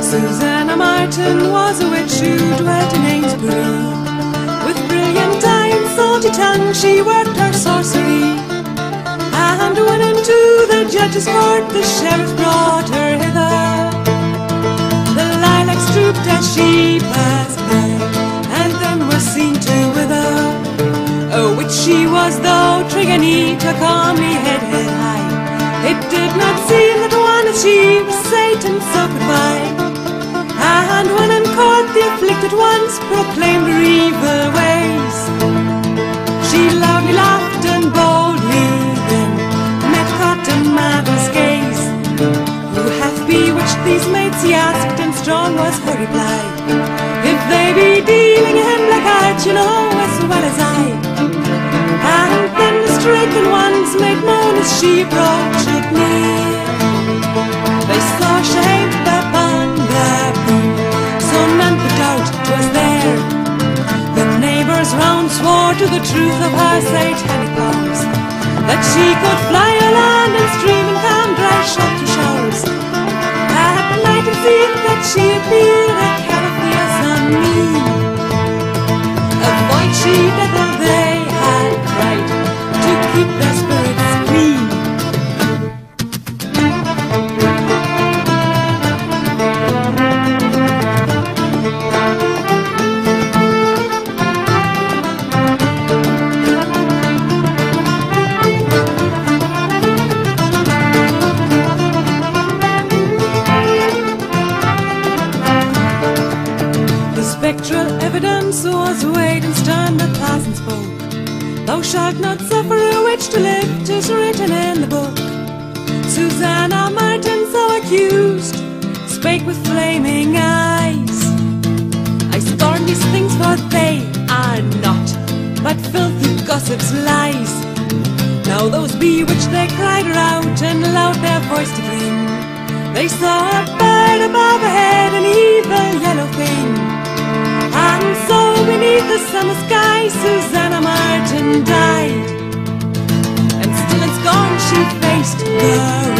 Susanna Martin was a witch who dwelt in Amesbury. With brilliant eye and salty tongue, she worked her sorcery. And when into the judge's court the sheriff brought her Oh, as she passed by, and then were seen to wither. A witch she was, though on me head, head high. It did not seem that one as she was Satan, so goodbye. Ah, and when in court the afflicted ones proclaimed her evil ways, she loudly laughed and boldly then met Cotton Mather's gaze. Who hath bewitched these mates? he asked, strong was her reply. If they be dealing him like art, you know as well as I. And then the stricken ones made moan as she approached near. They saw shame upon their broom, so none could doubt 'twas there. The neighbors round swore to the truth of her satanic powers, that she could fly evidence was and stern the parson spoke. Thou shalt not suffer a witch to live, 'tis written in the book. Susanna Martin, so accused, spake with flaming eyes. I scorn these things, for they are not but filthy gossips' lies. Now those bewitched they cried out and loud their voice to bring. They saw a bird above Martin died. And still in scorn she faced the